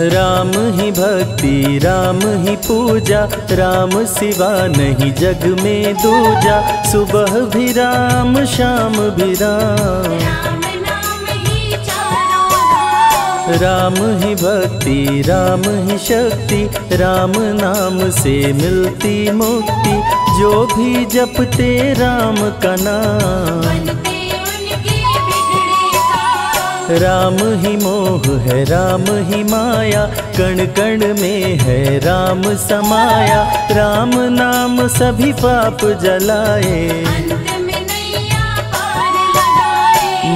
राम ही भक्ति राम ही पूजा राम सिवा नहीं जग में दूजा। सुबह भी राम शाम भी राम। राम ही राम ही भक्ति राम ही शक्ति राम नाम से मिलती मुक्ति। जो भी जपते राम का नाम। राम ही मोह है राम ही माया कण कण में है राम समाया। राम नाम सभी पाप जलाए।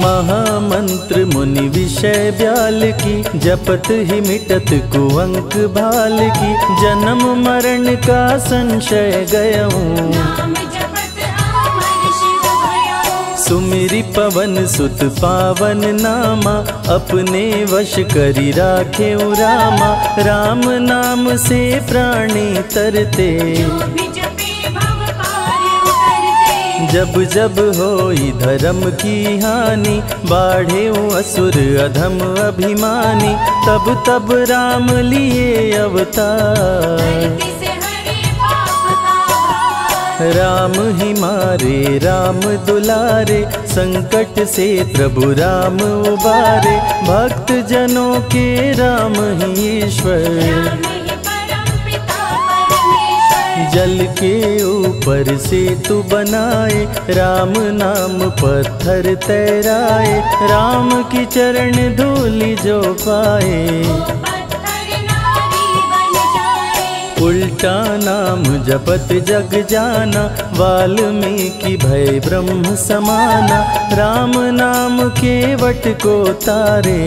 महामंत्र मुनि विषय ब्याल की जपत ही मिटत कुअंक भाल की। जन्म मरण का संशय गयऊँ। भयो सुमिरि पवन सुत पावन नामा, अपने वश करी राखे रामा। राम नाम से प्राणी तरते। जब जब होई धर्म की हानि बाढ़े असुर अधम अभिमानी। तब तब राम लिए अवतार। राम ही मारे राम दुलारे संकट से प्रभु राम उबारे। भक्त जनों के राम ही ईश्वर। जल के ऊपर से तू बनाए राम नाम पत्थर तैराए राम की चरण धूलि जो पाए। उल्टा नाम जपत जग जाना, वाल्मीकि भय ब्रह्म समाना, राम नाम के वट को तारे।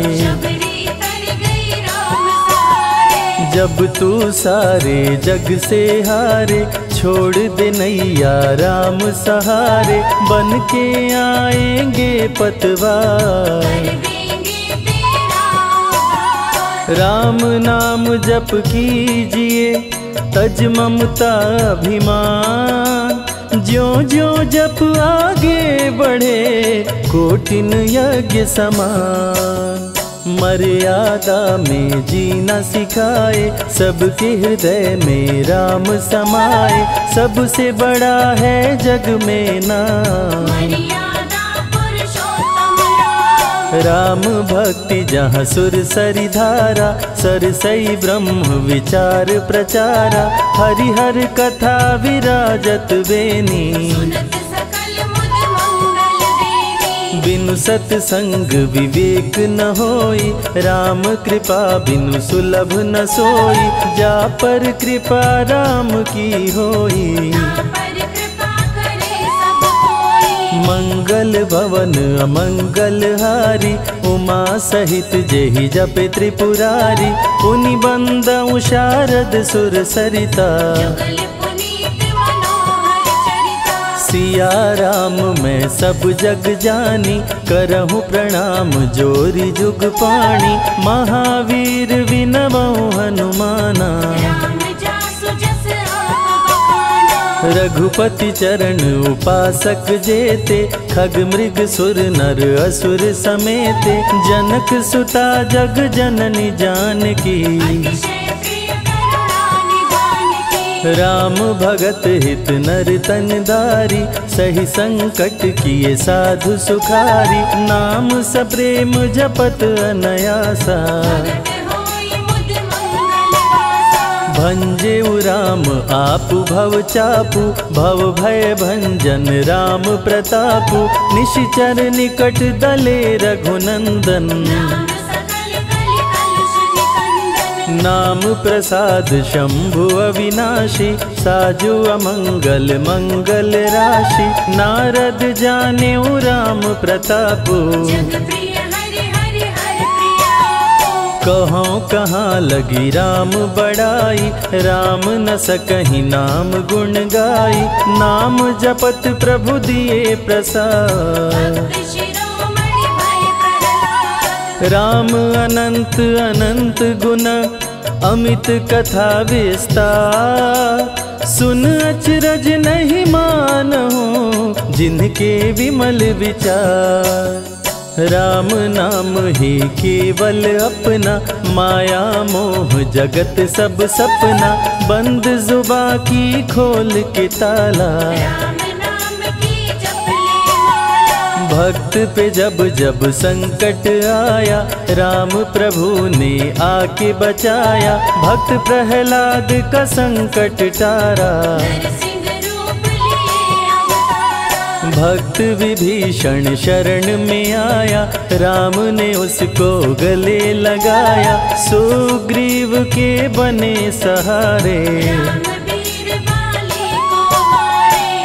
जब तू सारे जग से हारे, छोड़ दे नैया राम सहारे बन के आएँगे पतवार। राम नाम जप कीजिए तज ममता अभिमान। ज्यो ज्यो जप आगे बढ़े, कोटिन यज्ञ समान। मर्यादा में जीना सिखाए, सबके हृदय में राम समाए। सबसे बड़ा है जग में नाम। राम भक्ति जहाँ सुर सरि धारा सरसई ब्रह्म विचार प्रचारा। हरिहर कथा विराजत बेनी। बिनु सत्संग विवेक न होई राम कृपा बिनु सुलभ न सोई। जा पर कृपा राम की होई। मंगल भवन अमंगल हारी उमा सहित जेहि जप त्रिपुरारी। पुनि बंदऊ शारद सुर सरिता। सिया राम मैं सब जग जानी करहु प्रणाम जोरी जुग पाणी। महावीर विनमऊ हनुमाना। रघुपति चरण उपासक जेते, खग मृग सुर नर असुर समेते, जनक सुता जग जननी जानकी। राम भगत हित नर तन दारी, सही संकट किए साधु सुखारी, नाम सप्रेम जपत अनयासा वासा भंजे राम, आप भव चापू, भव भय भंजन राम प्रतापु, निशिचर निकट दले रघुनंदन। नाम प्रसाद शंभु अविनाशी, साजु अमंगल मंगल राशि, नारद जाने राम प्रतापु। कहो कहाँ लगी राम बड़ाई, राम न स सकही नाम गुण गाई। नाम जपत प्रभु दिए प्रसाद। राम अनंत अनंत गुण, अमित कथा विस्तार। सुन अचरज नहीं मानहु जिनके विमल विचार। राम नाम ही केवल अपना माया मोह जगत सब सपना बंद जुबा की खोल के ताला। भक्त पे जब जब संकट आया राम प्रभु ने आके बचाया भक्त प्रहलाद का संकट टारा। भक्त विभीषण शरण में आया, राम ने उसको गले लगाया, सुग्रीव के बने सहारे।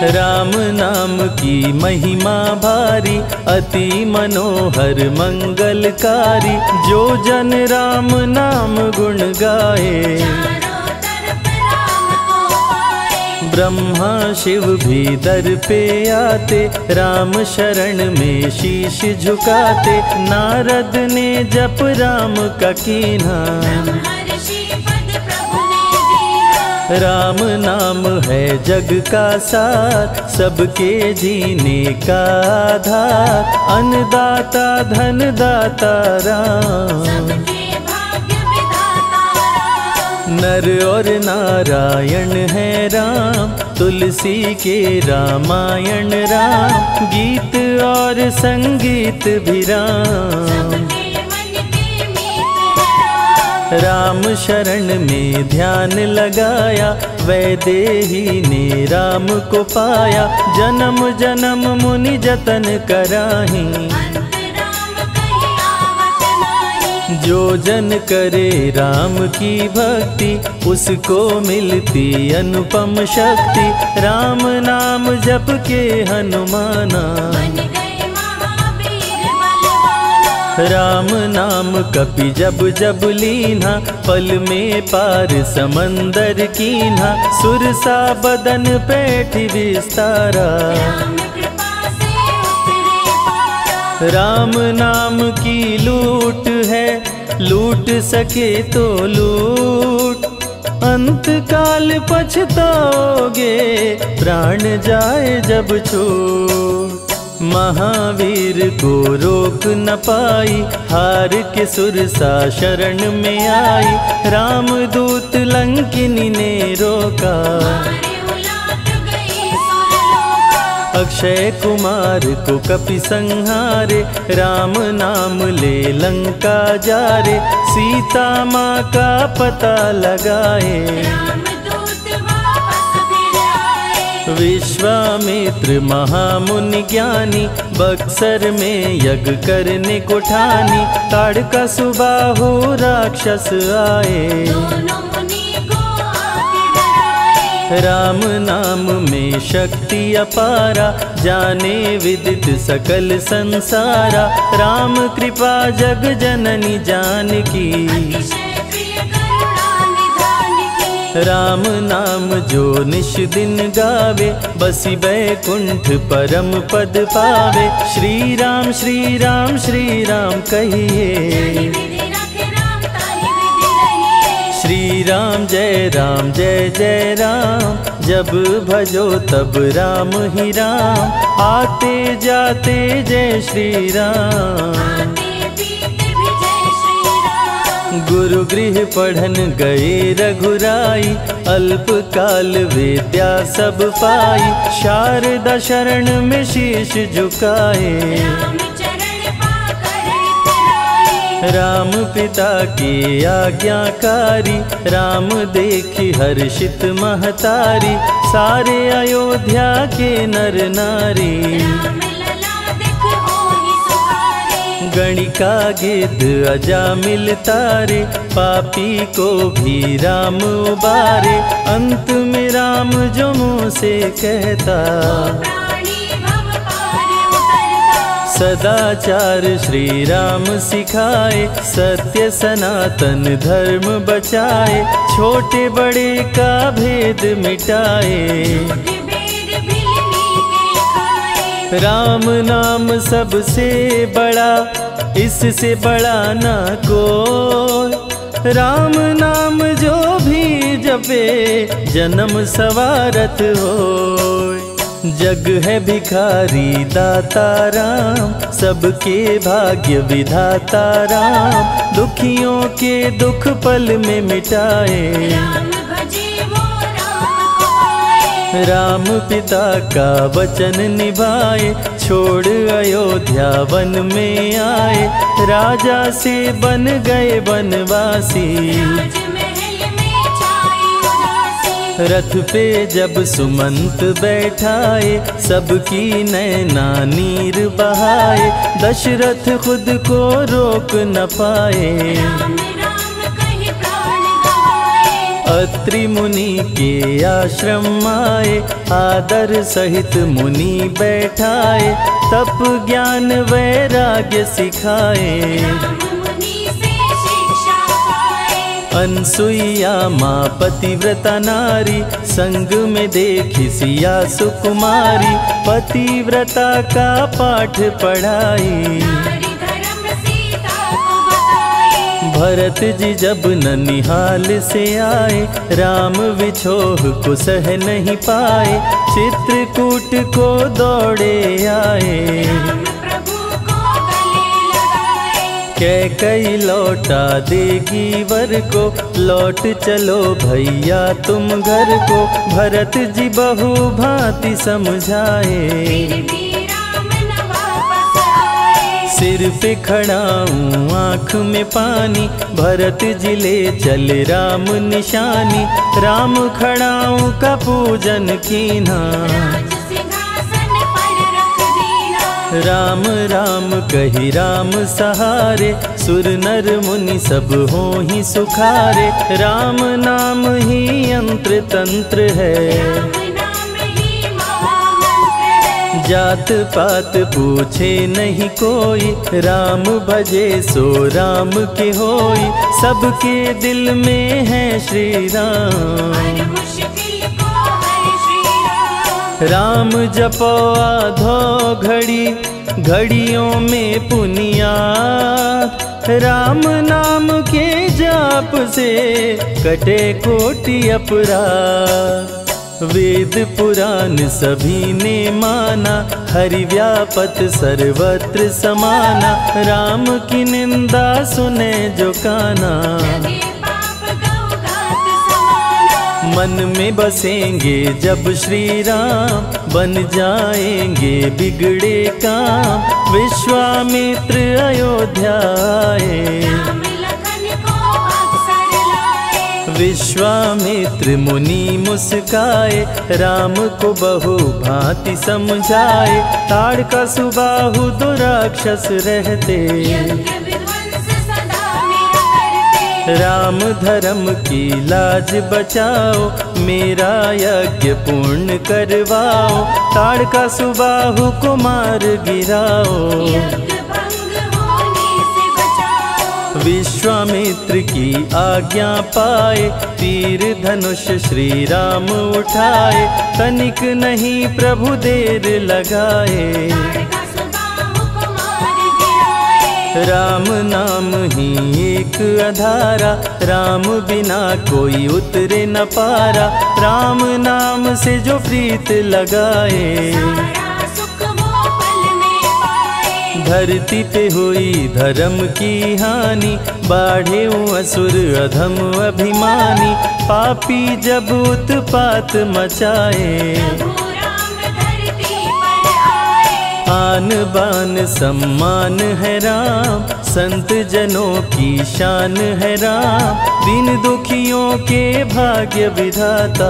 राम नाम की महिमा भारी, अति मनोहर, मंगलकारी, जो जन राम नाम गुण गाए। ब्रह्मा शिव भी दर पे आते, राम शरण में शीश झुकाते, नारद ने जप राम का कीना। राम नाम है जग का सार सबके जीने का आधार, अन्नदाता, धनदाता राम। नर और नारायण है राम, तुलसी के रामायण राम, गीत और संगीत भी राम। राम शरण में ध्यान लगाया, वैदेही ने राम को पाया, जन्म जन्म मुनि जतन कराही। जो जन करे राम की भक्ति उसको मिलती अनुपम शक्ति। राम नाम जप के हनुमाना। राम नाम कपि जब जब लीना पल में पार समंदर कीन्हा। सुरसा बदन पैठ विस्तारा। राम कृपा से उतरे पारा। राम नाम की लूट है लूट सके तो लूट। अंत काल पछताओगे, प्राण जाए जब छूट। महावीर को रोक न पाई, हार के सुरसा शरण में आई। राम दूत लंकिनी ने रोका। अक्षय कुमार को कपि संहारे राम नाम ले लंका जारे सीता माँ का पता लगाए। विश्वामित्र महामुनि ज्ञानी बक्सर में यज्ञ करने को ठानी ताड़का सुबाहु राक्षस आए। राम नाम में शक्ति अपारा, जाने विदित सकल संसारा। राम कृपा जग जननी निधान की राम नाम जो निश दिन गावे, बसी बैकुंठ परम पद पावे। श्री राम श्री राम श्री राम कहिए। श्री राम जय राम, जय जय राम। जब भजो तब राम ही राम। आते जाते जय श्री राम गुरु गृह पढ़न गए रघुराई। अल्प काल विद्या सब पाई। शारदा शरण में शीश झुकाए। राम पिता की आज्ञाकारी, राम देखी हर्षित महतारी, सारे अयोध्या के नर नारी। गणिका गिद्ध अजा मिल तारे पापी को भी राम उबारे, अंत में राम जो मुँह से कहता। सदाचार श्री राम सिखाए, सत्य सनातन धर्म बचाए, छोटे बड़े का भेद मिटाए। के राम नाम सबसे बड़ा, इससे बड़ा ना कोई। राम नाम जो भी जपे, जन्म सवारत हो जग है भिखारी दाता राम सबके भाग्य विधाता राम। दुखियों के दुख पल में मिटाए। राम पिता का वचन निभाए छोड़ अयोध्या वन में आए। राजा से बन गए वनवासी। रथ पे जब सुमंत बैठाए, सबकी नैना नीर बहाए, दशरथ खुद को रोक न पाए। अत्रि मुनि के आश्रम आए, आदर सहित मुनि बैठाए, तप ज्ञान वैराग्य सिखाए। अनसुईया माँ पतिव्रता नारी, संग में देखी सिया सुकुमारी, पतिव्रता का पाठ पढ़ाई। भरत जी जब ननिहाल से आए, राम विछोह को सह नहीं पाए, चित्रकूट को दौड़े आए। कह कई लौटा देगी वर को। लौट चलो भैया तुम घर को। भरत जी बहु भांति समझाए। न सिर पे खड़ा हूँ आँख में पानी। भरत ज़िले चल राम निशानी। राम खड़ाऊँ का पूजन कीना। राज राम राम, कही राम सहारे, सुर नर मुनि सब हो ही सुखारे। राम नाम ही यंत्र तंत्र है। जात पात पूछे नहीं कोई, राम भजे सो राम के होई। सबके दिल में है श्री राम। राम जपो आधो घड़ी, घड़ियों में पुनिया। राम नाम के जाप से कटे कोटि अपराध। वेद पुराण सभी ने माना, हरि व्यापत सर्वत्र समाना। राम की निंदा सुने जो काना। मन में बसेंगे, जब श्री राम बन जाएँगे बिगड़े काम। विश्वामित्र अयोध्या विश्वामित्र मुनि मुस्काए, राम को बहु भांति समझाए। ताड़ का सुबाहु दुराक्षस रहते। राम धर्म की लाज बचाओ, मेरा यज्ञ पूर्ण करवाओ, ताड़ का सुबाहु को मार गिराओ। विश्वामित्र की आज्ञा पाए, तीर धनुष श्री राम उठाए, तनिक नहीं प्रभु देर लगाए। राम नाम ही एक अधारा, राम बिना कोई उतरे न पारा। राम नाम से जो प्रीत लगाए, धरती पे हुई धर्म की हानि, बाढ़े असुर अधम अभिमानी। पापी जब उत्पात मचाए आन बान सम्मान है राम संत जनों की शान है राम दिन दुखियों के भाग्य विधाता।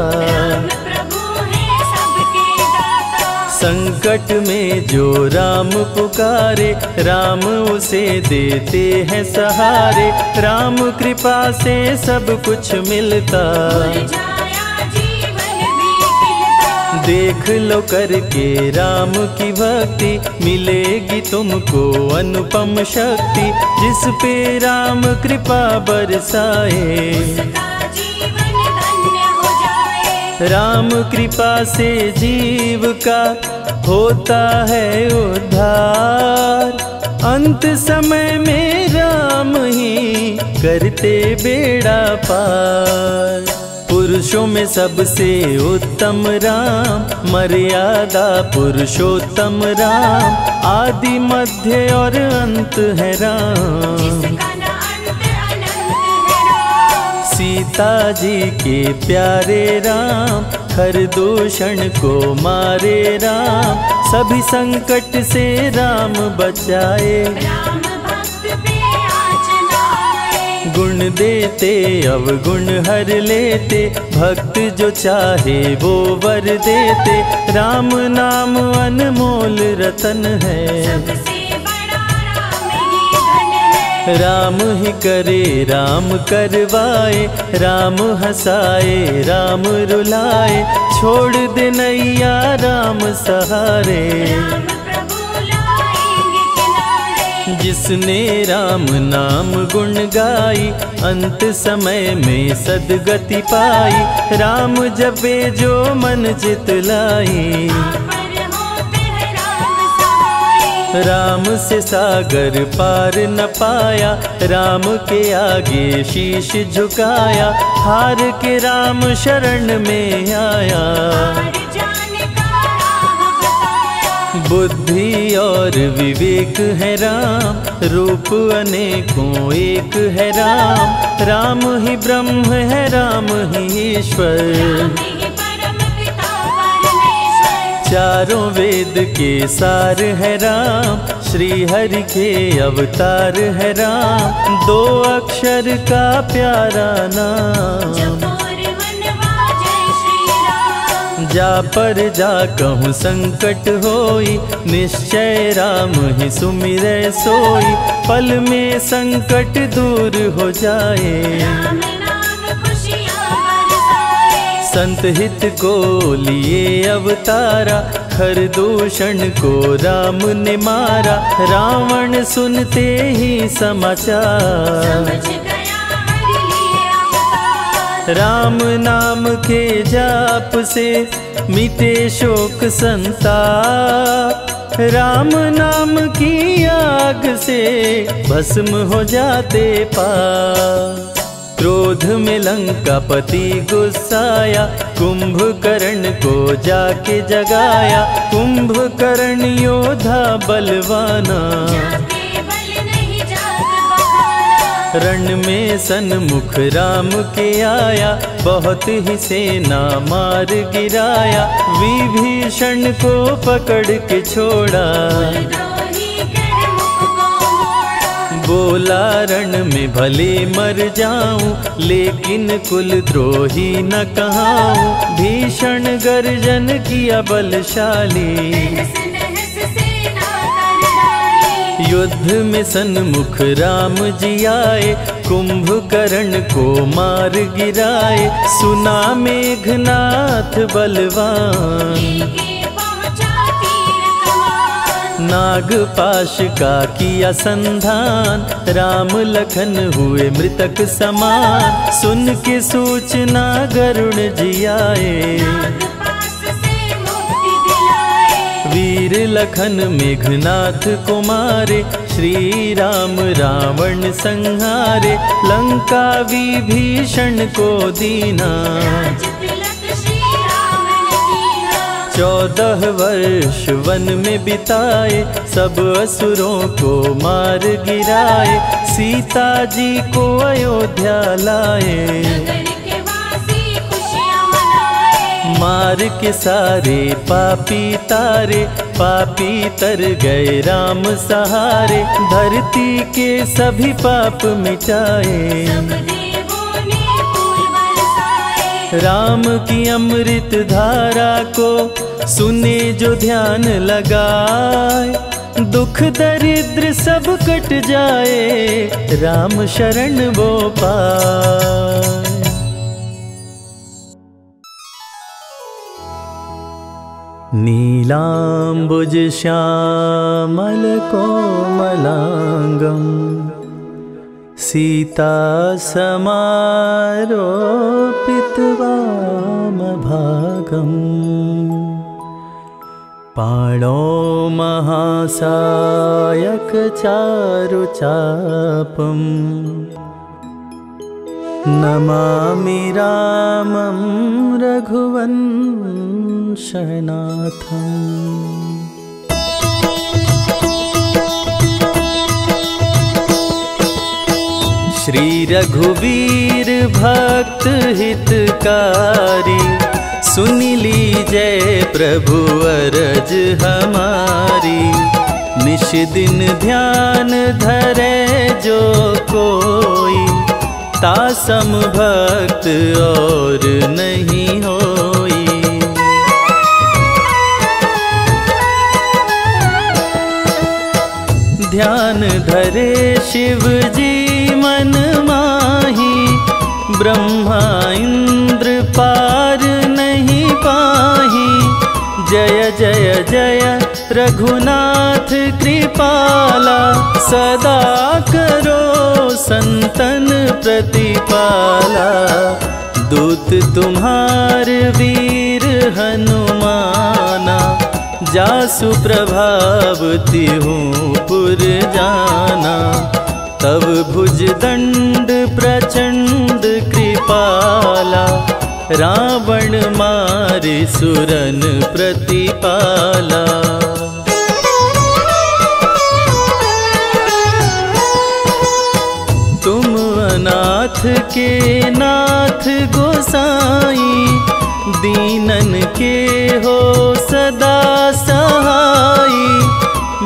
संकट में जो राम पुकारे राम उसे देते हैं सहारे राम कृपा से सब कुछ मिलता। देख लो करके राम की भक्ति, मिलेगी तुमको अनुपम शक्ति, जिस पे राम कृपा बरसाए। राम कृपा से जीव का होता है उद्धार। अंत समय में राम ही करते बेड़ा पार। पुरुषों में सबसे उत्तम राम मर्यादा पुरुषोत्तम राम आदि मध्य और अंत है राम। सीता जी के प्यारे राम हर दूषण को मारे राम सभी संकट से राम बचाए। राम गुण देते, अवगुण हर लेते, भक्त जो चाहे वो वर देते। राम नाम अनमोल रतन है। राम ही करे, राम करवाए, राम हंसाए, राम रुलाए। छोड़ दे नैया, राम सहारे। जिसने राम नाम गुण गाई, अंत समय में सदगति पाई। राम जपे जो मन चित लाई। राम से सागर पार न पाया, राम के आगे शीश झुकाया। हार के राम शरण में आया। बुद्धि और विवेक है राम, रूप अनेकों एक है राम। राम ही ब्रह्म है, राम ही ईश्वर। चारों वेद के सार है राम श्री हरि के अवतार है राम। दो अक्षर का प्यारा नाम। जा पर जा कहूँ संकट होई, निश्चय राम ही सुमिर सोई। पल में संकट दूर हो जाए। संत हित को लिए अवतारा हर दूषण को राम ने मारा। रावण सुनते ही समाचार। राम नाम के जाप से मिटे शोक संताप। राम नाम की आग से भस्म हो जाते पा क्रोध में लंका पति गुस्साया, कुंभकर्ण को जाके जगाया, कुंभकर्ण योद्धा बलवाना। रण में सन्मुख राम के आया, बहुत ही सेना मार गिराया, विभीषण को पकड़ के छोड़ा। बोला, रण में भले मर जाऊँ, लेकिन कुल द्रोही न कहाऊं। भीषण गर्जन किया बलशाली। युद्ध में सन्मुख राम जी आए, कुंभकर्ण को मार गिराए, सुना मेघनाथ बलवान। के पहुँचा तीर कमान नाग पाश का किया संधान, राम लखन हुए मृतक समान। सुन के सूचना, गरुण जी आए। वीर लखन मेघनाथ को मारे श्री राम रावण संहारे, लंका विभीषण को दीना। चौदह वर्ष वन में बिताए, सब असुरों को मार गिराए, सीता जी को अयोध्या लाए। मार के सारे पापी तारे पापी तर गए राम सहारे। धरती के सभी पाप मिटाए। राम की अमृत धारा को सुने जो ध्यान लगाए। दुख दरिद्र सब कट जाए राम शरण वो पाए। नीलाम्बुजश्यामलकोमलाङ्गम् सीतासमारोपितवामभागम् पाणो महासायकचारुचापम् चारु नमामि रामं रघुवंशनाथम्। श्री रघुवीर भक्त हितकारी, सुन लीजय प्रभु अरज हमारी। निश दिन ध्यान धरे जो कोई तासम भक्त और नहीं होई। ध्यान धरे शिव जी मन माही, ब्रह्मा इंद्र पार नहीं पाही। जय जय जय रघुनाथ कृपाला, सदा करो संतन प्रतिपाला। दूत तुम्हार वीर हनुमाना, जासु प्रभाव तिहूँ पुर जाना। तब भुज दंड प्रचंड कृपाला, रावण मारे सुरन प्रतिपाला। अनाथ के नाथ गोसाई, दीनन के हो सदा सहाई।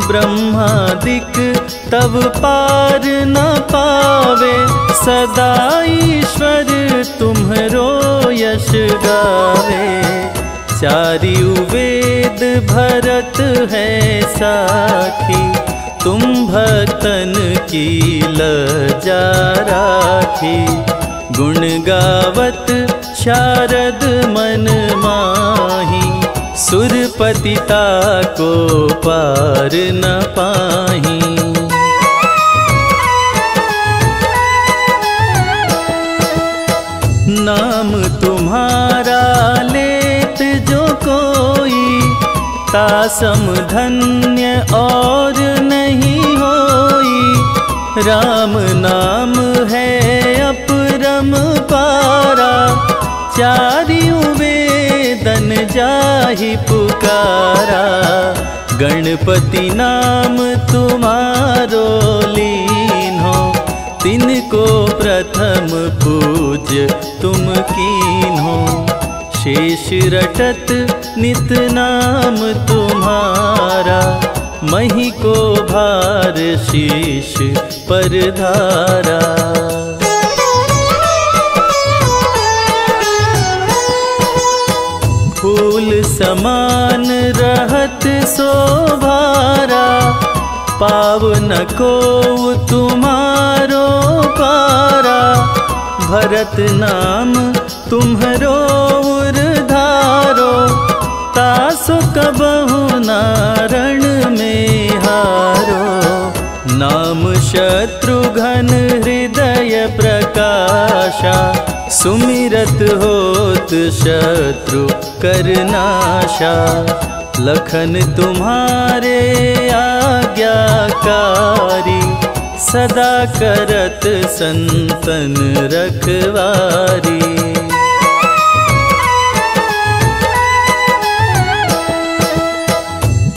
ब्रह्मादिक तब पार न पावे, सदा ईश्वर तुम्हरो यश गावे। चारियु वेद भरत है साखी, तुम भक्तन की लजा गुण गावत शारद मन माही सुरपतिता को पार न पाही। नाम तुम्हारा लेत जो कोई, तासम धन्य और नहीं होई। राम नाम है पारा चारियों वेदन जाहि पुकारा। गणपति नाम तुम्हारो लीन हो तिनको प्रथम पूज तुम कीन। हो शेष रटत नित नाम तुम्हारा, मही को भार शीश पर धारा। को तुम्हारो पारा, भरत नाम तुम्हरो धारो। तासु कबहु नारण में हारो। नाम शत्रुघ्न हृदय प्रकाशा, सुमिरत होत शत्रु करनाशा लखन तुम्हारे आज्ञाकारी, सदा करत संतन रखवारी।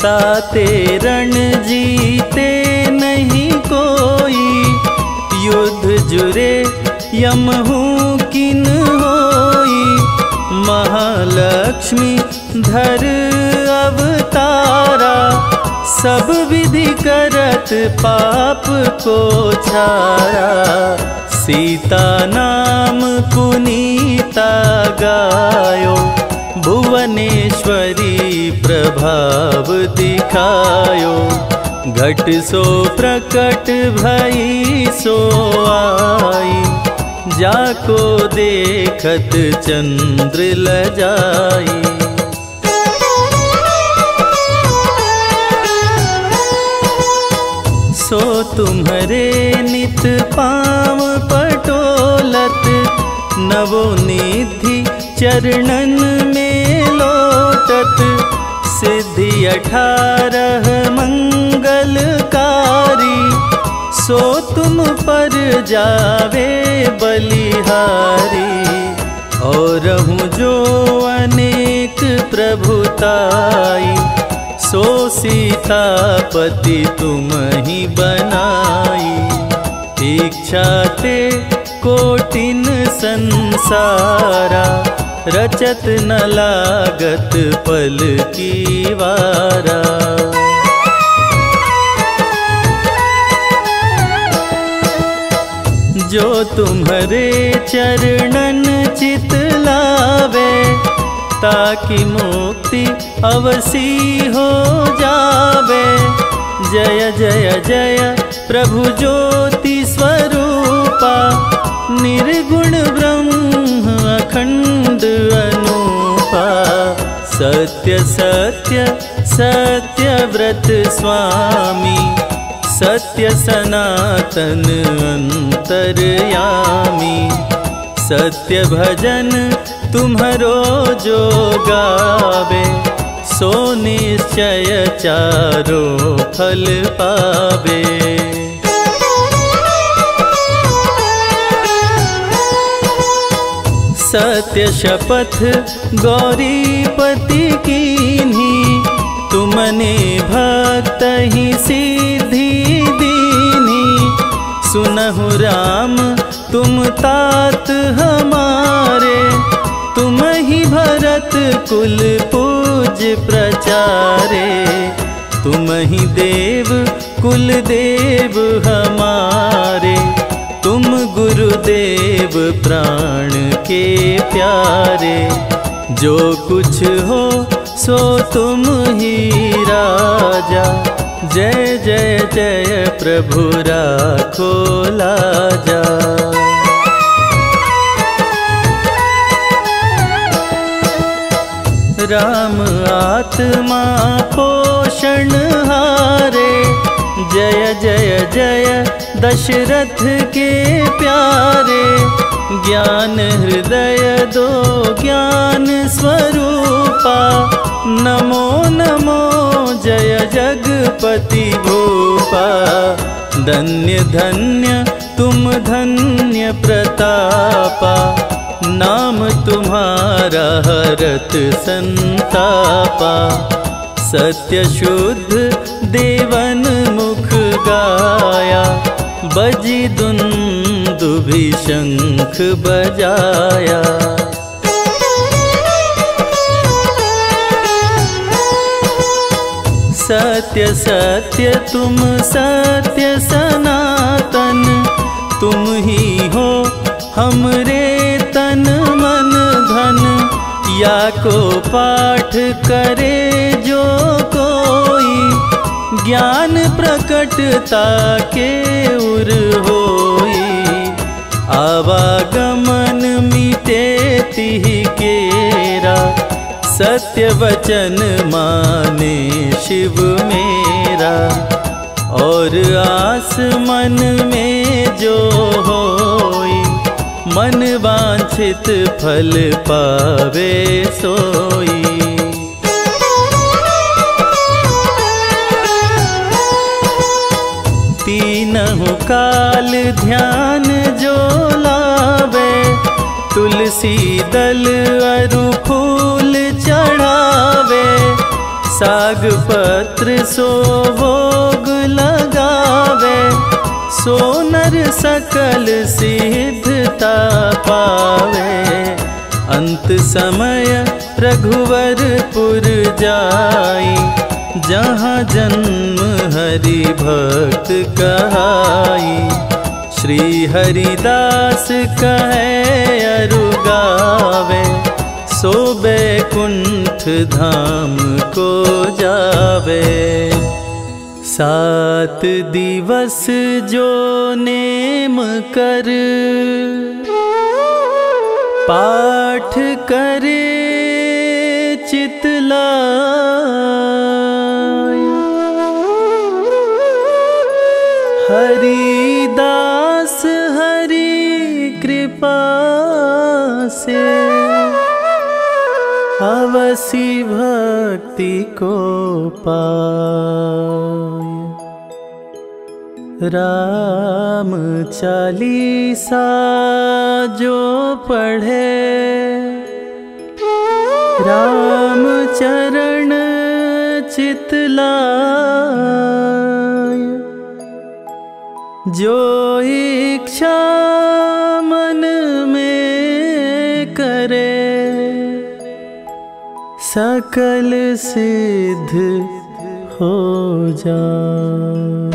ताते रण जीते नहीं कोई, युद्ध जुरे यम हूँ किन महालक्ष्मी धर अवतारा, सब विधि करत पाप को छारा। सीता नाम पुनीता गायो, भुवनेश्वरी प्रभाव दिखायो। घट सो प्रकट भई सो आई। जाको देखत चंद्र ल लजाई सो तुम्हारे नित पाव पटोलत नवोनिधि चरणन में लोटत। सिद्धि अठारह मंगलकारी, सो तुम पर जावे बलिहारी, और हूँ जो अनेक प्रभुताई सो सीतापति तुम ही बनाई। इच्छा ते कोटिन संसारा, रचत न लागत पल की वारा। जो तुम्हारे चरणन चित लावे, ताकि मुक्ति अवसी हो जावे। जय जय जय प्रभु ज्योति स्वरूपा, निर्गुण ब्रह्म अखंड अनूपा। सत्य सत्य सत्य व्रत स्वामी। सत्य सनातन अंतरयामी। सत्य भजन तुम्हारो जो गावे, सो निश्चय चारो फल पावे। सत्य शपथ गौरीपति कीन्ही, तुमने भक्त ही दीनी सुनहु राम, तुम तात हमारे। तुम ही भरत कुल पूज प्रचारे। तुम ही देव, कुल देव हमारे। तुम गुरुदेव प्राण के प्यारे। जो कुछ हो सो तुम ही राजा। जय जय जय प्रभु राखो लाजा। राम आत्मा पोषण हारे। जय जय जय दशरथ के प्यारे। ज्ञान हृदय दो ज्ञान स्वरूपा। नमो नमो जय जगपति भूपा। धन्य धन्य तुम धन्य प्रतापा। नाम तुम्हारा हरत संतापा। सत्य शुद्ध देवन मुख गाया। बजी दुन्दुभि शंख बजाया। सत्य सत्य, तुम सत्य सनातन, तुम ही हो हमरे तन मन धन। या को पाठ करे जो कोई, ज्ञान प्रकटता के उर होई। आवागमन मिटे तिह केरा सत्य वचन माने शिव मेरा। और आस मन में जो होई, मन वांछित फल पावे सोई। तीनहु काल ध्यान जो लावे, तुलसी दल अरु फूल चढ़ावे साग पत्र सो भोग लगावे, सोनर सकल सिद्धता पावे। अंत समय रघुवरपुर जाई जहाँ जन्म हरि भक्त कहाई। श्री हरिदास कहे, अरु गावे सो बैकुंठ धाम को जावे। सात दिवस जो नेम कर, पाठ करे हरि कृपा से अवसी भक्ति को पाए। राम चालीसा जो पढ़े राम चरण चितलाय जो इच्छा मन में करे सकल सिद्ध हो जा।